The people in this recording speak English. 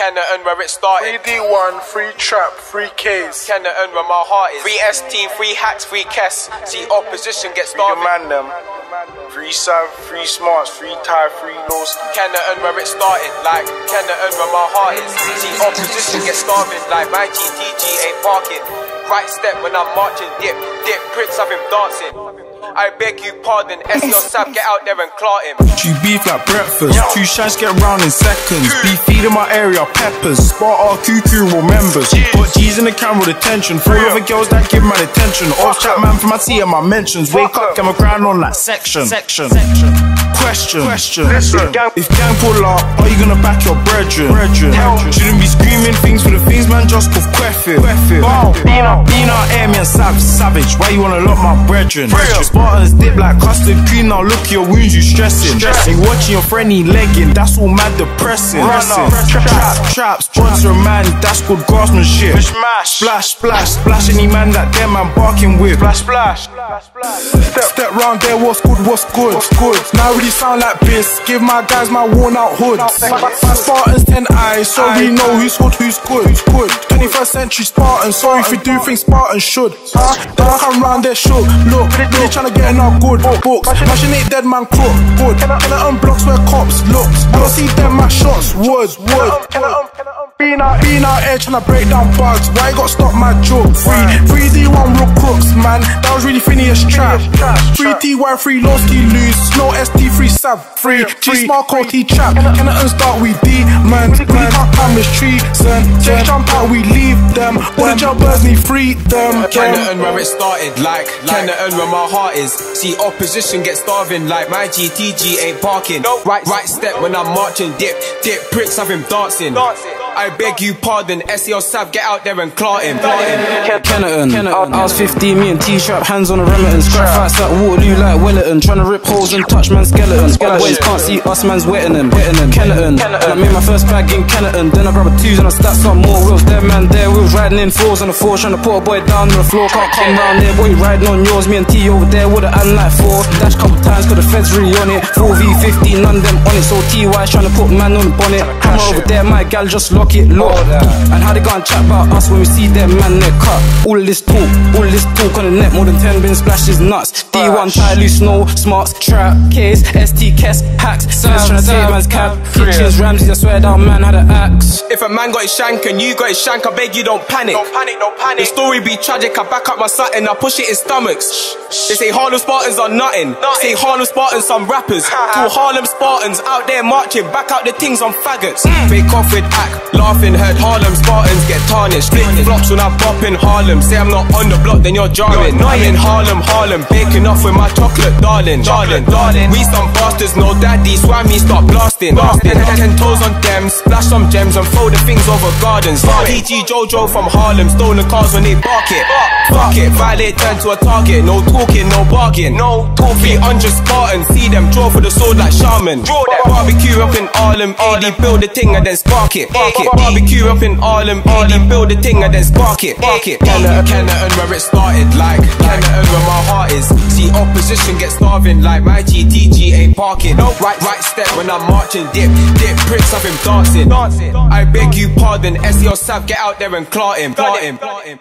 Kennington where it started. 3D1, free trap, free Ks. Canada and where my heart is. Free ST, free hacks, free Kess. See opposition get Free your started. man them. Free Sav, free Smarts, free Tie, free Lowski. Kennington where it started. Like Kennington where my heart is. See opposition get starving. Like my GTG ain't parking. Right step when I'm marching. Dip, dip, pricks of him dancing. I beg you pardon, SL Sab, get out there and claw him. Chew beef like breakfast. Two shots get round in seconds. Beef feed in my area, peppers. Spot our QQ real members. Put G's in the camera with attention. Of the girls that give man attention. Off chat man from my tea and my mentions. Wake up, get my grind on like section. Section. section Question. Question. Listen. If gang pull up, are you gonna back your brethren? Brethren. Shouldn't be screaming things for the things, man. Just cause queff it. Being out, being out, air me and sav- savage. Why you wanna lock my brethren? Spartans dip like custard cream. Now look at your wounds, you stressing. Ain't watching your friendly legging. That's all mad depressing. Run up. Trap, trap, sponsor a man. That's good craftsmanship. Splash, splash, splash any man that them man barking with. Splash, splash. Step, step round there, what's good, what's good? What's good? Now really sound like this. Give my guys my worn out hoods. My Spartans 10 eyes, so we know who's good, who's good, who's good. 21st century Spartans, so if you do think Spartans should. Huh? Don't come round there, shook. Look, really tryna get in our good books. Mashing ain't dead man crook, good. And I unblocks where cops look. I don't see them my shots, woods, wood. Being out, being out eh, here tryna break down bugs. Why you gotta stop my joke? Free, free D1 real crooks, man. That was really Phineas trap. Free T1, free Lowski lose. Slow ST, free Sav, free. G smart T trap. Can I start with D, man? Really can't come this treason. Just jump out, we leave them. All the jobbers need freedom. Kennington where it started, like Kennington where my heart is. See opposition get starving, like my GTG ain't parking. Right, right step when I'm marching, dip, dip, pricks of him dancing. I beg you pardon, SEO Sav, get out there and claw him. Claw him. Kennington. I was 15, me and T-Strap, hands on the remittance. Scrap fights like Waterloo like Wellington. Trying to rip holes and touch man's skeleton. Other boys can't see us, man's wetting them. Wetting them. Kennington. And I made my first bag in Kennington. Then I grabbed a twos and I stacked some more wheels. There, man, there. We was riding in fours on the floor. Trying to put a boy down on the floor. Can't come round there. Boy, riding on yours. Me and T over there with a hand like four. Dash couple times cause the feds really on it. 4v15, none them on it. So TY trying to put man on the bonnet. Camera over there, my gal just lock it, look. And how they gonna chat about us when we see them man neck cut. All this talk, all this talk on the net, more than 10 bin splashes nuts. D1 tie loose, no smarts, trap, case, ST, Kess, hacks. Feds trying to take man's cab. Kitchens, Ramsey, I swear down man had an axe. If a man got his shank and you got his shank, I beg you don't panic. Don't panic, don't panic. The story be tragic, I back up my satin, I push it in stomachs. They say Harlem Spartans are nothing. Say Harlem Spartans some rappers. Two Harlem Spartans out there marching, back out the things on faggots. Mm. Fake off with act, laughing, heard Harlem Spartans get tarnished. Flip flops when I bop in Harlem. Say I'm not on the block, then you're jarring. I'm in Harlem, Harlem, baking off with my chocolate, darling, darling, darling. We some bastards, no daddy, swam me, start blasting. Blasting, ten toes on them, splash some gems and throw the things over gardens. PG Jojo from Harlem, stolen cars when they bark it. Fuck it, violate turn to a target. No talking, no bargain. No talk 300 Spartans, see them draw for the sword like shaman. Draw that barbecue up in Harlem, AD build the thing and then spark it. It. Barbecue up in Harlem, AD build the thing and then spark it. Spark it. Kennington, Kennington, and where it started, like Kennington, where my heart is. See opposition get starving, like my GTG ain't parking. No right, right step when I'm marching, dip, dip, pricks of him dancing. I beg you pardon, SEO Sav, get out there and claw him, claw him. Claw him.